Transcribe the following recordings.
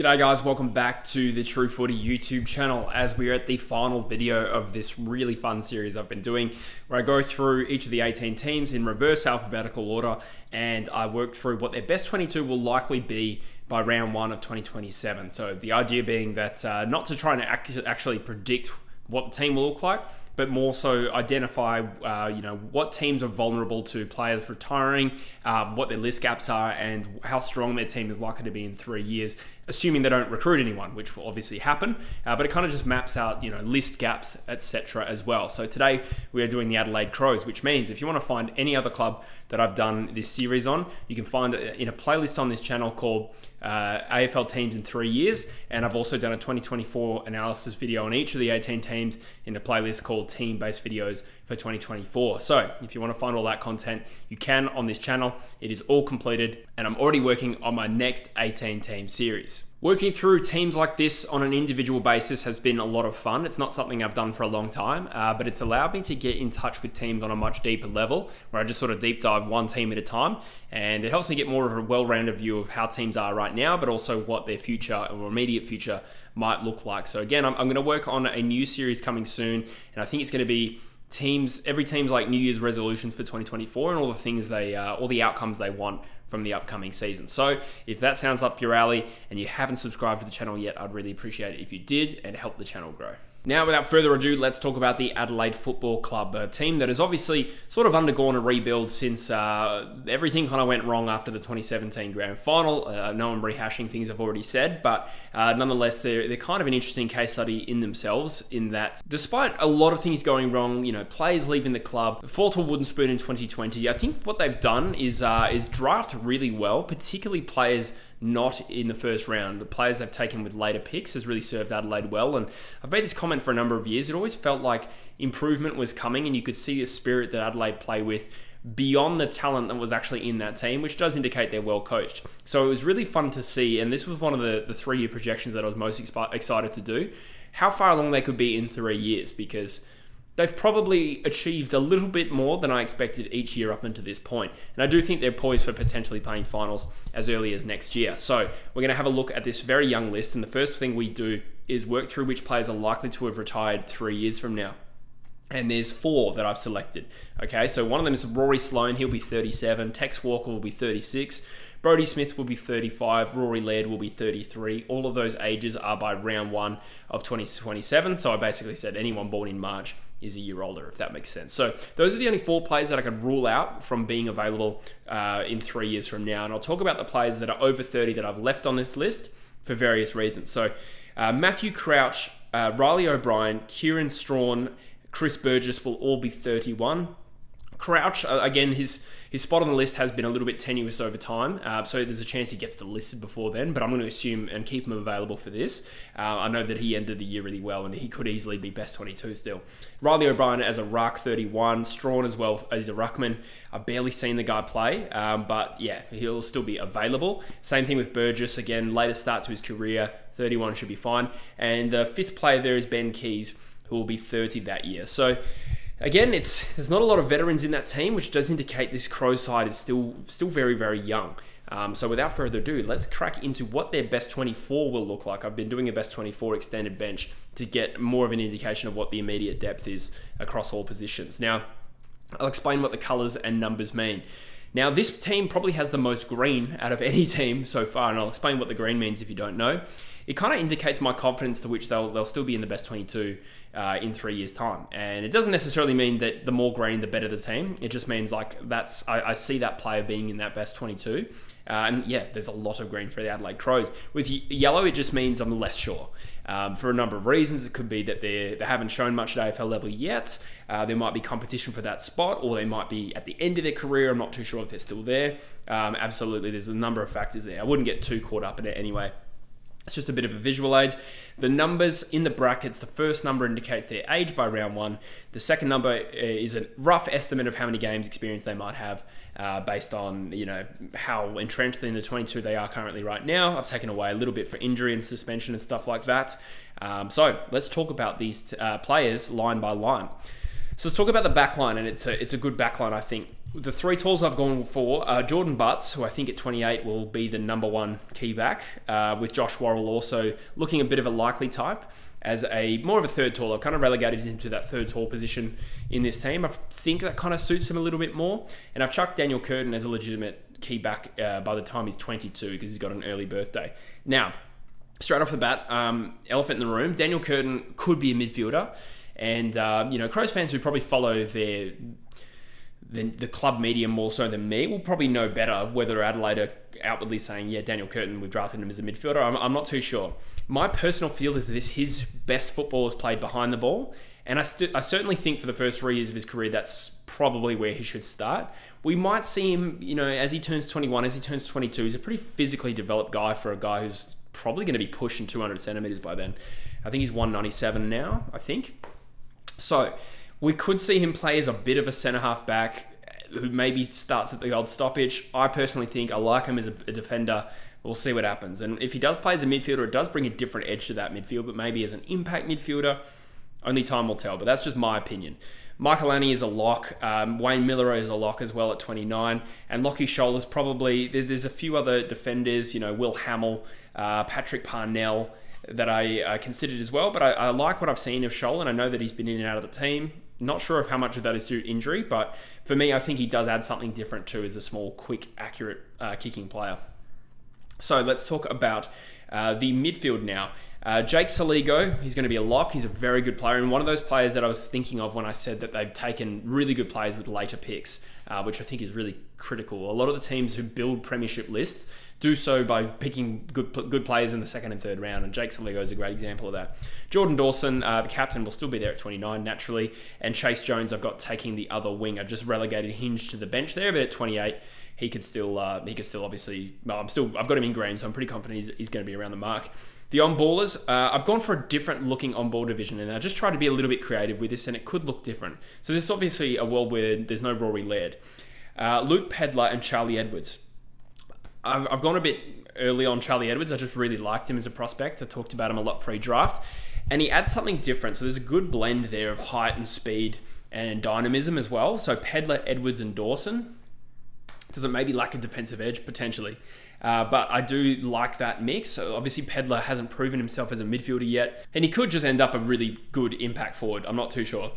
G'day guys, welcome back to the True Footy YouTube channel as we are at the final video of this really fun series I've been doing where I go through each of the 18 teams in reverse alphabetical order and I work through what their best 22 will likely be by round one of 2027. So the idea being that uh, not to try and actually predict what the team will look like, but more so identify, uh, you know, what teams are vulnerable to players retiring, um, what their list gaps are, and how strong their team is likely to be in three years, assuming they don't recruit anyone, which will obviously happen. Uh, but it kind of just maps out, you know, list gaps, etc. as well. So today we are doing the Adelaide Crows, which means if you want to find any other club that I've done this series on, you can find it in a playlist on this channel called uh, AFL teams in three years, and I've also done a 2024 analysis video on each of the 18 teams in a playlist called team based videos for 2024. So if you want to find all that content, you can on this channel. It is all completed, and I'm already working on my next 18 team series. Working through teams like this on an individual basis has been a lot of fun. It's not something I've done for a long time, uh, but it's allowed me to get in touch with teams on a much deeper level where I just sort of deep dive one team at a time. And it helps me get more of a well rounded view of how teams are right now, but also what their future or immediate future might look like. So, again, I'm, I'm going to work on a new series coming soon, and I think it's going to be teams every team's like new year's resolutions for 2024 and all the things they uh, all the outcomes they want from the upcoming season. So if that sounds up your alley and you haven't subscribed to the channel yet i'd really appreciate it if you did and help the channel grow now, without further ado, let's talk about the Adelaide Football Club, a team that has obviously sort of undergone a rebuild since uh, everything kind of went wrong after the 2017 Grand Final. Uh, no one rehashing things I've already said, but uh, nonetheless, they're, they're kind of an interesting case study in themselves. In that, despite a lot of things going wrong, you know, players leaving the club, fall to a wooden spoon in 2020. I think what they've done is uh, is draft really well, particularly players not in the first round. The players they've taken with later picks has really served Adelaide well. And I've made this comment for a number of years. It always felt like improvement was coming, and you could see the spirit that Adelaide play with beyond the talent that was actually in that team, which does indicate they're well coached. So it was really fun to see, and this was one of the, the three year projections that I was most excited to do, how far along they could be in three years, because they've probably achieved a little bit more than I expected each year up until this point. And I do think they're poised for potentially playing finals as early as next year. So we're going to have a look at this very young list. And the first thing we do is work through which players are likely to have retired three years from now. And there's four that I've selected. Okay, so one of them is Rory Sloane, he'll be 37. Tex Walker will be 36. Brodie Smith will be 35, Rory Laird will be 33. All of those ages are by round one of 2027. So I basically said anyone born in March is a year older, if that makes sense. So those are the only four players that I could rule out from being available uh, in three years from now. And I'll talk about the players that are over 30 that I've left on this list for various reasons. So uh, Matthew Crouch, uh, Reilly O'Brien, Kieran Strachan, Chris Burgess will all be 31. Crouch, uh, again, his his spot on the list has been a little bit tenuous over time, uh, so there's a chance he gets delisted before then. But I'm going to assume and keep him available for this. Uh, I know that he ended the year really well, and he could easily be best 22 still. Reilly O'Brien as a ruck 31, Strachan as well as a ruckman. I've barely seen the guy play, um, but yeah, he'll still be available. Same thing with Burgess. Again, later start to his career, 31 should be fine. And the fifth player there is Ben Keays, who will be 30 that year. So Again, it's there's not a lot of veterans in that team, which does indicate this Crow side is still still very very young. Um, so without further ado, let's crack into what their best 24 will look like. I've been doing a best 24 extended bench to get more of an indication of what the immediate depth is across all positions. Now, I'll explain what the colours and numbers mean. Now, this team probably has the most green out of any team so far, and I'll explain what the green means if you don't know it kind of indicates my confidence to which they'll, they'll still be in the best 22 uh, in three years' time. And it doesn't necessarily mean that the more green, the better the team. It just means like that's, I, I see that player being in that best 22. Uh, and yeah, there's a lot of green for the Adelaide Crows. With yellow, it just means I'm less sure. Um, for a number of reasons, it could be that they they haven't shown much at AFL level yet. Uh, there might be competition for that spot, or they might be at the end of their career. I'm not too sure if they're still there. Um, absolutely, there's a number of factors there. I wouldn't get too caught up in it anyway. It's just a bit of a visual aid. The numbers in the brackets, the first number indicates their age by round one. The second number uh, is a rough estimate of how many games experience they might have uh, based on, you know, how entrenched in the 22 they are currently right now. I've taken away a little bit for injury and suspension and stuff like that. Um, so let's talk about these uh, players line by line. So let's talk about the backline, and it's a, it's a good backline, I think. The three talls I've gone for are Jordon Butts, who I think at 28 will be the number one key back, uh, with Josh Worrell also looking a bit of a likely type as a more of a third tall. I've kind of relegated him to that third tall position in this team. I think that kind of suits him a little bit more. And I've chucked Daniel Curtin as a legitimate key back uh, by the time he's 22 because he's got an early birthday. Now, straight off the bat, um, elephant in the room, Daniel Curtin could be a midfielder. And, uh, you know, Crows fans who probably follow their the, the club media more so than me will probably know better whether Adelaide are outwardly saying, yeah, Daniel Curtin, we've drafted him as a midfielder. I'm, I'm not too sure. My personal feel is this his best football is played behind the ball. And I, st- I certainly think for the first three years of his career, that's probably where he should start. We might see him, you know, as he turns 21, as he turns 22, he's a pretty physically developed guy for a guy who's probably going to be pushing 200 centimeters by then. I think he's 197 now, I think. So we could see him play as a bit of a centre half back who maybe starts at the old stoppage. I personally think I like him as a, a, defender. We'll see what happens. And if he does play as a midfielder, it does bring a different edge to that midfield, but maybe as an impact midfielder, only time will tell. But that's just my opinion. Michalanney is a lock. Um, Wayne Milera is a lock as well at 29. And Lachie Sholl is probably, there's a few other defenders, you know, Will Hamill, uh, Patrick Parnell that I uh, considered as well. But I, I, like what I've seen of Sholl, and I know that he's been in and out of the team. Not sure of how much of that is due to injury, but for me, I think he does add something different too as a small, quick, accurate uh, kicking player. So let's talk about uh, the midfield now. Uh, Jake Soligo, he's going to be a lock. He's a very good player, and one of those players that I was thinking of when I said that they've taken really good players with later picks, uh, which I think is really critical. A lot of the teams who build premiership lists do so by picking good good players in the second and third round, and Jake Soligo is a great example of that. Jordan Dawson, uh, the captain, will still be there at 29 naturally, and Chayce Jones, I've got taking the other wing. I just relegated Hinge to the bench there, but at 28 he could still uh, he could still obviously well, I'm still I've got him in green, so I'm pretty confident he's, he's going to be around the mark. The on ballers, uh, I've gone for a different looking on ball division, and I just tried to be a little bit creative with this, and it could look different. So this is obviously a world where there's no Rory Laird, uh, Luke Pedlar, and Charlie Edwards. I've, I've gone a bit early on Charlie Edwards. I just really liked him as a prospect. I talked about him a lot pre-draft, and he adds something different. So there's a good blend there of height and speed and dynamism as well. So Pedlar, Edwards, and Dawson does it maybe lack a defensive edge potentially? Uh, but I do like that mix. So obviously, Pedlar hasn't proven himself as a midfielder yet, and he could just end up a really good impact forward. I'm not too sure.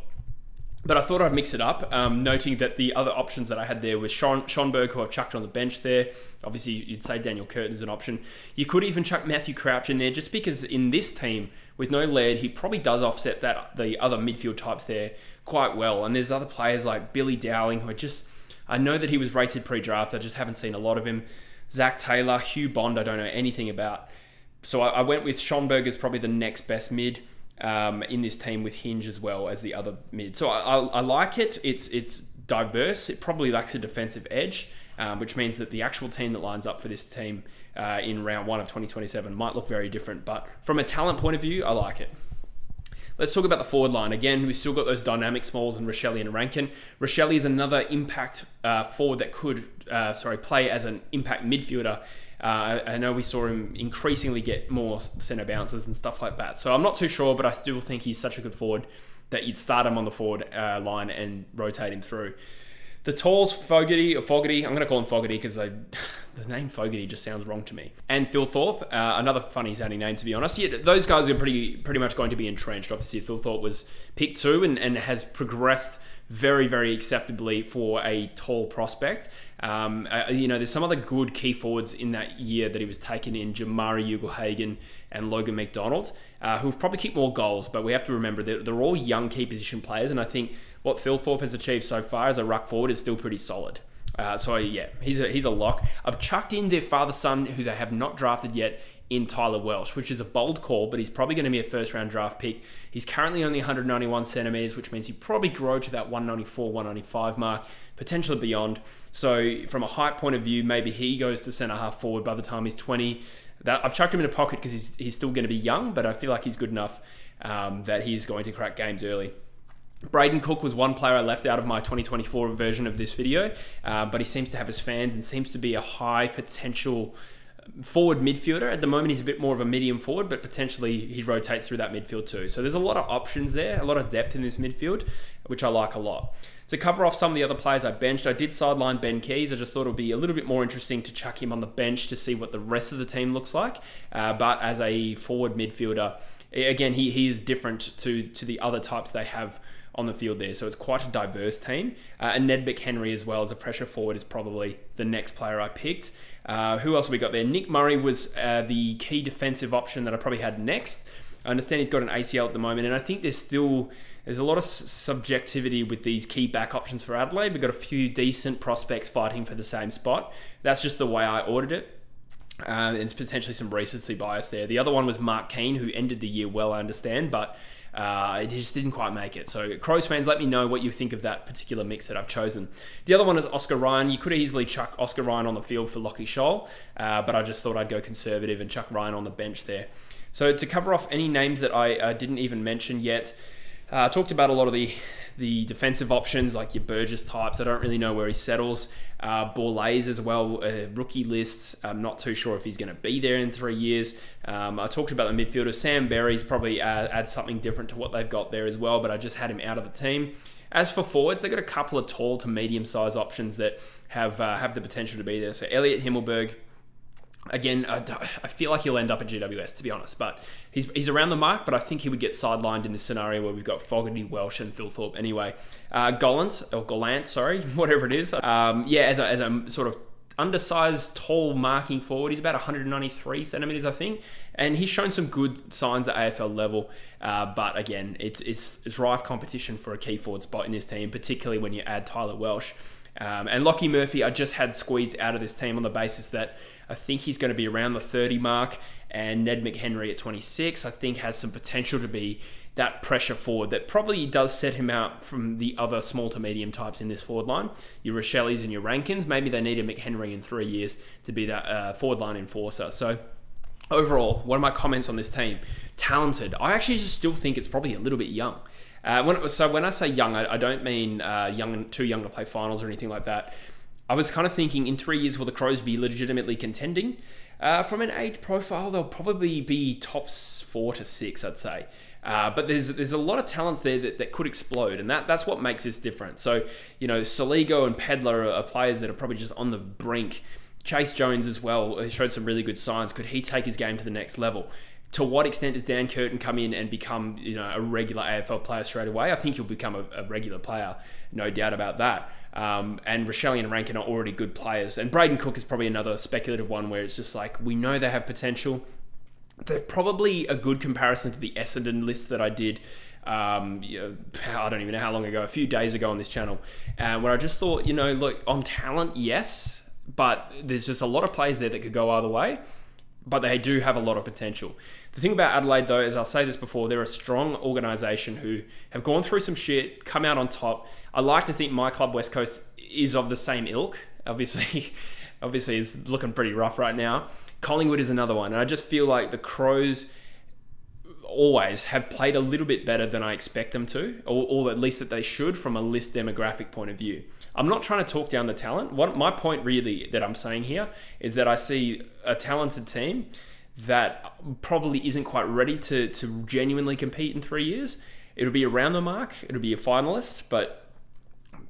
But I thought I'd mix it up, um, noting that the other options that I had there was Sean, Schoenberg, who I've chucked on the bench there. Obviously, you'd say Daniel Curtin's an option. You could even chuck Matthew Crouch in there, just because in this team, with no Laird, he probably does offset that the other midfield types there quite well. And there's other players like Billy Dowling, who are just I know that he was rated pre-draft. I just haven't seen a lot of him. Zac Taylor, Hugh Bond, I don't know anything about. So I, I went with Schoenberg as probably the next best mid um, in this team with Hinge as well as the other mid. So I, I, I like it. It's it's diverse. It probably lacks a defensive edge, um, which means that the actual team that lines up for this team uh, in round one of 2027 might look very different. But from a talent point of view, I like it. Let's talk about the forward line. Again, we've still got those dynamic smalls and Rachele and Rankine. Rachele is another impact uh, forward that could, uh, sorry, play as an impact midfielder. Uh, I know we saw him increasingly get more centre bounces and stuff like that. So I'm not too sure, but I still think he's such a good forward that you'd start him on the forward uh, line and rotate him through. The Talls, Fogarty, or Fogarty, I'm going to call him Fogarty because the name Fogarty just sounds wrong to me. And Thilthorpe, uh, another funny sounding name to be honest. Yeah, those guys are pretty pretty much going to be entrenched. Obviously, Phil Thilthorpe was picked two and, and has progressed very, very acceptably for a tall prospect. Um, uh, you know, there's some other good key forwards in that year that he was taken in, Jamarra Ugle-Hagan and Logan McDonald, uh, who've probably kicked more goals, but we have to remember that they're all young key position players, and I think what Thilthorpe has achieved so far as a ruck forward is still pretty solid. Uh, so yeah, he's a he's a lock. I've chucked in their father son who they have not drafted yet in Tyler Welsh, which is a bold call, but he's probably going to be a first round draft pick. He's currently only 191 centimeters, which means he probably grow to that 194, 195 mark, potentially beyond. So from a height point of view, maybe he goes to centre half forward by the time he's 20. That I've chucked him in a pocket because he's he's still going to be young, but I feel like he's good enough um, that he's going to crack games early. Brayden Cook was one player I left out of my 2024 version of this video, uh, but he seems to have his fans and seems to be a high potential forward midfielder. At the moment, he's a bit more of a medium forward, but potentially he rotates through that midfield too. So there's a lot of options there, a lot of depth in this midfield, which I like a lot. To cover off some of the other players I benched, I did sideline Ben Keays. I just thought it would be a little bit more interesting to chuck him on the bench to see what the rest of the team looks like. Uh, but as a forward midfielder, again, he, he is different to, to the other types they have on the field there. So it's quite a diverse team. Uh, and Ned McHenry as well as a pressure forward is probably the next player I picked. Uh, who else we got there? Nick Murray was uh, the key defensive option that I probably had next. I understand he's got an ACL at the moment, and I think there's still there's a lot of subjectivity with these key back options for Adelaide. We've got a few decent prospects fighting for the same spot. That's just the way I ordered it. Uh, and it's potentially some recency bias there. The other one was Mark Keane, who ended the year well, I understand, but uh, it just didn't quite make it. So, Crows fans, let me know what you think of that particular mix that I've chosen. The other one is Oscar Ryan. You could easily chuck Oscar Ryan on the field for Lachie Sholl, uh, but I just thought I'd go conservative and chuck Ryan on the bench there. So, to cover off any names that I uh, didn't even mention yet, uh, I talked about a lot of the the defensive options like your Burgess types. I don't really know where he settles. Uh, Borlase as well, uh, rookie list. I'm not too sure if he's going to be there in three years. Um, I talked about the midfielder. Sam Berry's probably uh, adds something different to what they've got there as well, but I just had him out of the team. As for forwards, they've got a couple of tall to medium size options that have uh, have the potential to be there. So Elliot Himmelberg, again, I, I, feel like he'll end up at GWS to be honest, but he's, he's around the mark. But I think he would get sidelined in this scenario where we've got Fogarty, Welsh, and Thilthorpe. Anyway, uh, Gollant or Gallant, sorry, whatever it is. Um, yeah, as a, as a sort of undersized, tall marking forward. He's about 193 centimeters, I think, and he's shown some good signs at AFL level. Uh, but again, it's it's it's rife competition for a key forward spot in this team, particularly when you add Tyler Welsh. Um, and Lockie Murphy, I just had squeezed out of this team on the basis that I think he's going to be around the 30 mark. And Ned McHenry at 26, I think, has some potential to be that pressure forward that probably does set him out from the other small to medium types in this forward line. Your Rachele's and your Rankines, maybe they need a McHenry in three years to be that uh, forward line enforcer. So, overall, what are my comments on this team? Talented. I actually just still think it's probably a little bit young. Uh, when, so when I say young, I, I don't mean uh, young, too young to play finals or anything like that. I was kind of thinking in three years will the Crows be legitimately contending? Uh, from an age profile, they'll probably be tops four to six, I'd say. Uh, but there's there's a lot of talents there that, that could explode, and that that's what makes this different. So you know, Soligo and Pedlar are, are players that are probably just on the brink. Chayce Jones as well showed some really good signs. Could he take his game to the next level? To what extent does Dan Curtin come in and become you know a regular AFL player straight away? I think he'll become a, a regular player, no doubt about that. Um, and Rachele and Rankine are already good players, and Brayden Cook is probably another speculative one where it's just like we know they have potential. They're probably a good comparison to the Essendon list that I did. Um, you know, I don't even know how long ago, a few days ago on this channel, uh, where I just thought, you know, look on talent, yes, but there's just a lot of players there that could go either way but they do have a lot of potential. The thing about Adelaide, though, is I'll say this before, they're a strong organisation who have gone through some shit, come out on top. I like to think my club, West Coast, is of the same ilk. Obviously, obviously, is looking pretty rough right now. Collingwood is another one, and I just feel like the Crows always have played a little bit better than I expect them to, or, or, at least that they should from a list demographic point of view. I'm not trying to talk down the talent. What my point really that I'm saying here is that I see a talented team that probably isn't quite ready to, to genuinely compete in three years. It'll be around the mark, it'll be a finalist, but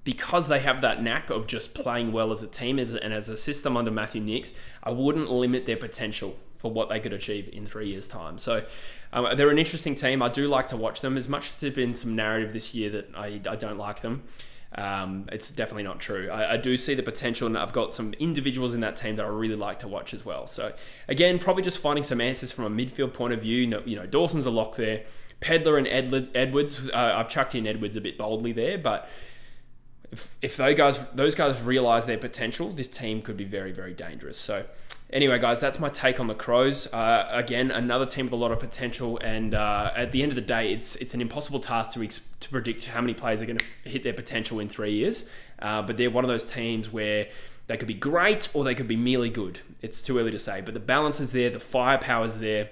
because they have that knack of just playing well as a team and as a system under Matthew Nicks, I wouldn't limit their potential for what they could achieve in three years' time. So um, they're an interesting team. I do like to watch them. As much as there's been some narrative this year that I, I don't like them, um, it's definitely not true. I, I, do see the potential, and I've got some individuals in that team that I really like to watch as well. So again, probably just finding some answers from a midfield point of view. You know, you know Dawson's a lock there. Pedlar and Ed- Edwards, uh, I've chucked in Edwards a bit boldly there, but if, if those guys those guys realize their potential, this team could be very very dangerous. So anyway, guys, that's my take on the Crows. Uh, again, another team with a lot of potential, and uh, at the end of the day, it's it's an impossible task to to predict how many players are going to hit their potential in three years. Uh, but they're one of those teams where they could be great or they could be merely good. It's too early to say, but the balance is there, the firepower is there,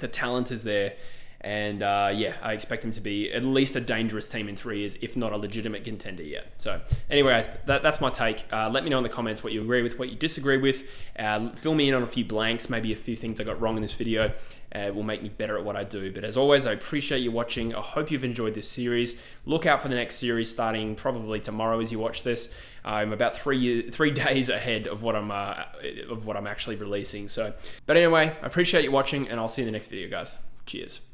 the talent is there. And uh, yeah, I expect them to be at least a dangerous team in three years, if not a legitimate contender yet. So, anyways, that, that's my take. Uh, let me know in the comments what you agree with, what you disagree with. Uh, fill me in on a few blanks, maybe a few things I got wrong in this video. Uh, will make me better at what I do. But as always, I appreciate you watching. I hope you've enjoyed this series. Look out for the next series starting probably tomorrow as you watch this. I'm about three three days ahead of what I'm uh, of what I'm actually releasing. So, but anyway, I appreciate you watching, and I'll see you in the next video, guys. Cheers.